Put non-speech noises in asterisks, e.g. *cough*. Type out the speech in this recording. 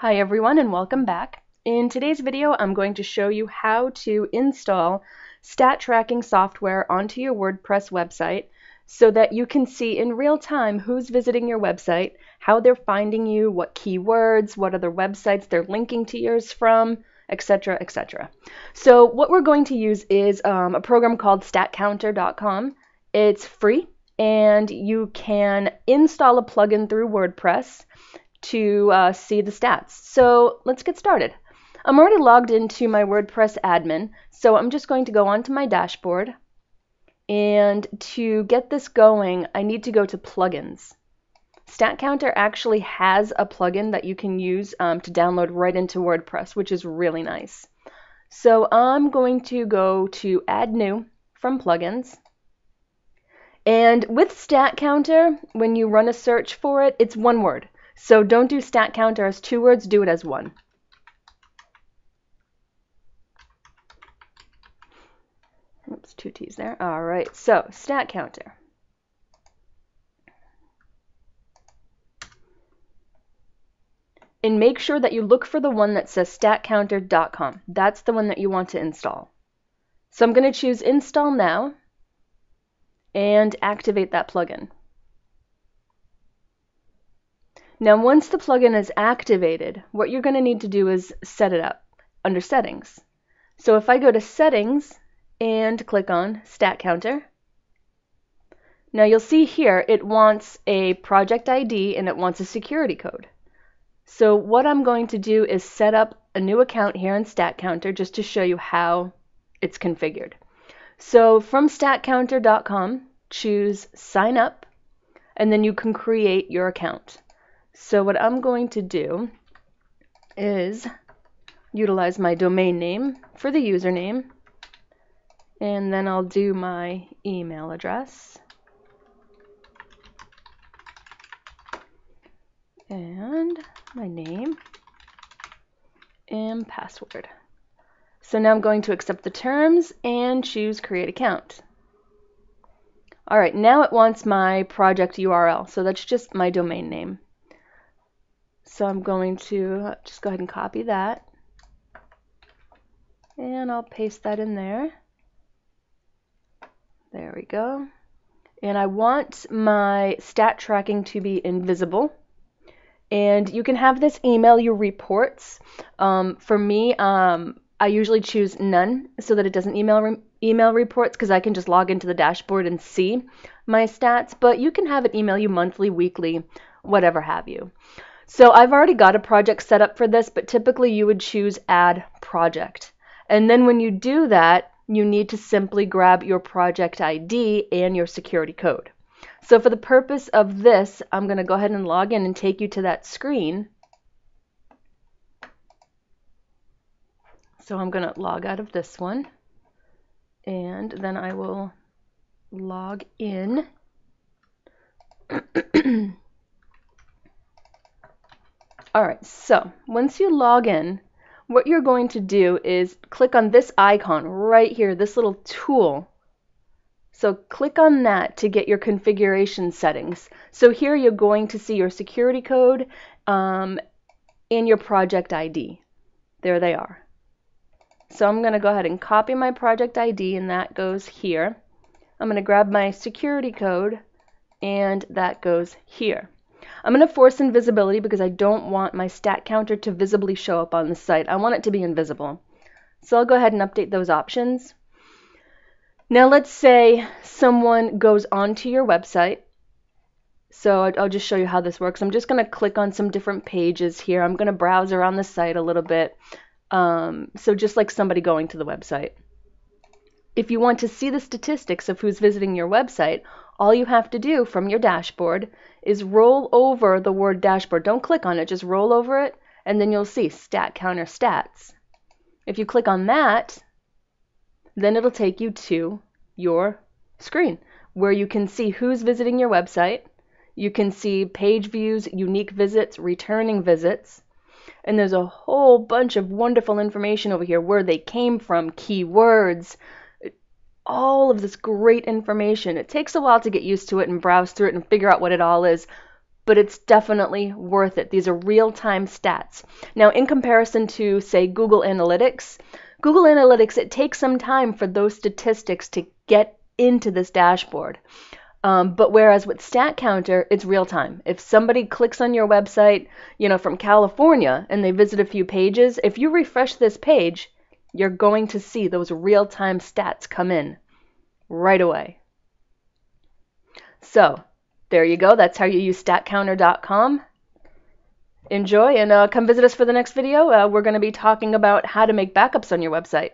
Hi everyone and welcome back. In today's video I'm going to show you how to install stat tracking software onto your WordPress website so that you can see in real time who's visiting your website, how they're finding you, what keywords, what other websites they're linking to yours from, etc., etc. So what we're going to use is um, a program called statcounter.com. It's free and you can install a plugin through WordPress to uh, see the stats. So let's get started. I'm already logged into my WordPress admin, so I'm just going to go onto my dashboard. And to get this going, I need to go to plugins. StatCounter actually has a plugin that you can use um, to download right into WordPress, which is really nice. So I'm going to go to Add New from Plugins. And with StatCounter, when you run a search for it, it's one word. So don't do stat counter as two words, do it as one. Oops, two T's there. All right, so stat counter. And make sure that you look for the one that says statcounter.com. That's the one that you want to install. So I'm going to choose install now and activate that plugin. Now once the plugin is activated, what you're going to need to do is set it up under settings. So if I go to settings and click on stat counter, now you'll see here it wants a project ID and it wants a security code. So what I'm going to do is set up a new account here in StatCounter just to show you how it's configured. So from statcounter.com, choose sign up and then you can create your account. So what I'm going to do is utilize my domain name for the username and then I'll do my email address and my name and password. So now I'm going to accept the terms and choose create account. Alright, now it wants my project URL, so that's just my domain name. So I'm going to just go ahead and copy that. And I'll paste that in there. There we go. And I want my stat tracking to be invisible. And you can have this email you reports. Um, for me, um, I usually choose none so that it doesn't email re email reports because I can just log into the dashboard and see my stats. But you can have it email you monthly, weekly, whatever have you. So I've already got a project set up for this, but typically you would choose add project. And then when you do that, you need to simply grab your project ID and your security code. So for the purpose of this, I'm going to go ahead and log in and take you to that screen. So I'm going to log out of this one. And then I will log in. *clears throat* Alright, so once you log in, what you're going to do is click on this icon right here, this little tool. So click on that to get your configuration settings. So here you're going to see your security code um, and your project ID. There they are. So I'm going to go ahead and copy my project ID and that goes here. I'm going to grab my security code and that goes here. I'm going to force invisibility because I don't want my stat counter to visibly show up on the site. I want it to be invisible. So I'll go ahead and update those options. Now let's say someone goes onto your website. So I'll just show you how this works. I'm just going to click on some different pages here. I'm going to browse around the site a little bit. Um, so just like somebody going to the website. If you want to see the statistics of who's visiting your website, all you have to do from your dashboard is roll over the word dashboard. Don't click on it, just roll over it, and then you'll see stat counter stats. If you click on that, then it'll take you to your screen where you can see who's visiting your website. You can see page views, unique visits, returning visits. And there's a whole bunch of wonderful information over here where they came from, keywords, all of this great information. It takes a while to get used to it and browse through it and figure out what it all is, but it's definitely worth it. These are real time stats. Now, in comparison to, say, Google Analytics, Google Analytics, it takes some time for those statistics to get into this dashboard. Um, but whereas with StatCounter, it's real time. If somebody clicks on your website, you know, from California and they visit a few pages, if you refresh this page, you're going to see those real time stats come in right away. So, there you go. That's how you use statcounter.com. Enjoy and uh, come visit us for the next video. Uh, we're going to be talking about how to make backups on your website.